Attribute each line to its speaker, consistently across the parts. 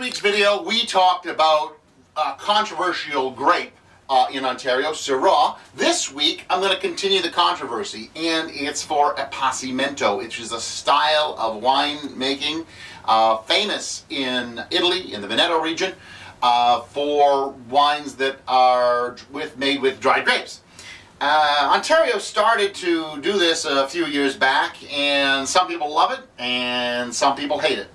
Speaker 1: week's video, we talked about a controversial grape uh, in Ontario, Syrah. This week, I'm going to continue the controversy, and it's for Appassimento, which is a style of wine making uh, famous in Italy, in the Veneto region, uh, for wines that are with made with dried grapes. Uh, Ontario started to do this a few years back, and some people love it, and some people hate it.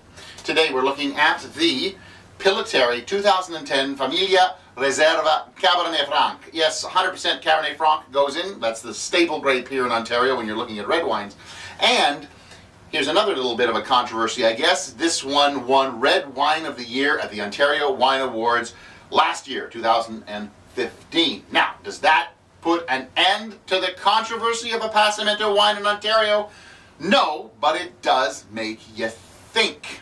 Speaker 1: Today we're looking at the Pillitteri 2010 Famiglia Riserva Cabernet Franc. Yes, 100% Cabernet Franc goes in. That's the staple grape here in Ontario when you're looking at red wines. And here's another little bit of a controversy, I guess. This one won Red Wine of the Year at the Ontario Wine Awards last year, 2015. Now, does that put an end to the controversy of Appassimento wine in Ontario? No, but it does make you think.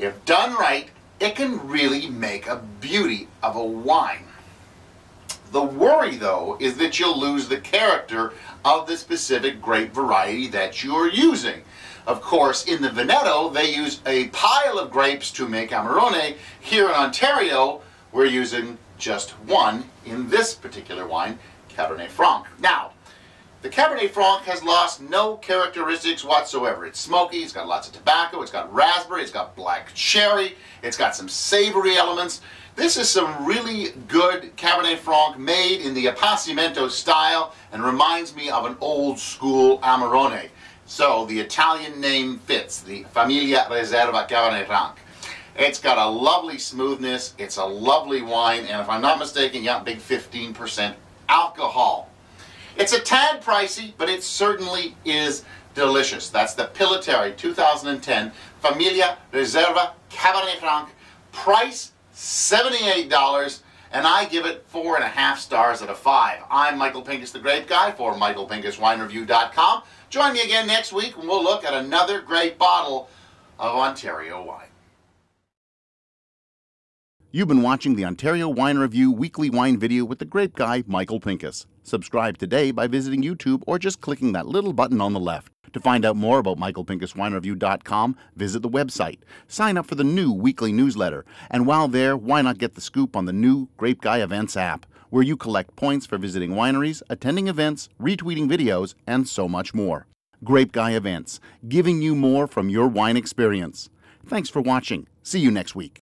Speaker 1: If done right, it can really make a beauty of a wine. The worry, though, is that you'll lose the character of the specific grape variety that you're using. Of course, in the Veneto, they use a pile of grapes to make Amarone. Here in Ontario, we're using just one in this particular wine, Cabernet Franc. Now, the Cabernet Franc has lost no characteristics whatsoever. It's smoky, it's got lots of tobacco, it's got raspberry, it's got black cherry, it's got some savory elements. This is some really good Cabernet Franc made in the Appassimento style and reminds me of an old school Amarone. So the Italian name fits, the Famiglia Riserva Cabernet Franc. It's got a lovely smoothness, it's a lovely wine, and if I'm not mistaken, yeah, big 15% alcohol. It's a tad pricey, but it certainly is delicious. That's the Pillitteri 2010 Famiglia Riserva Cabernet Franc. Price $78, and I give it four and a half stars out of five. I'm Michael Pinkus, the Grape Guy for MichaelPinkusWineReview.com. Join me again next week and we'll look at another great bottle of Ontario wine.
Speaker 2: You've been watching the Ontario Wine Review weekly wine video with the grape guy, Michael Pinkus. Subscribe today by visiting YouTube or just clicking that little button on the left. To find out more about michaelpinkuswinereview.com, visit the website. Sign up for the new weekly newsletter. And while there, why not get the scoop on the new Grape Guy Events app, where you collect points for visiting wineries, attending events, retweeting videos, and so much more. Grape Guy Events, giving you more from your wine experience. Thanks for watching. See you next week.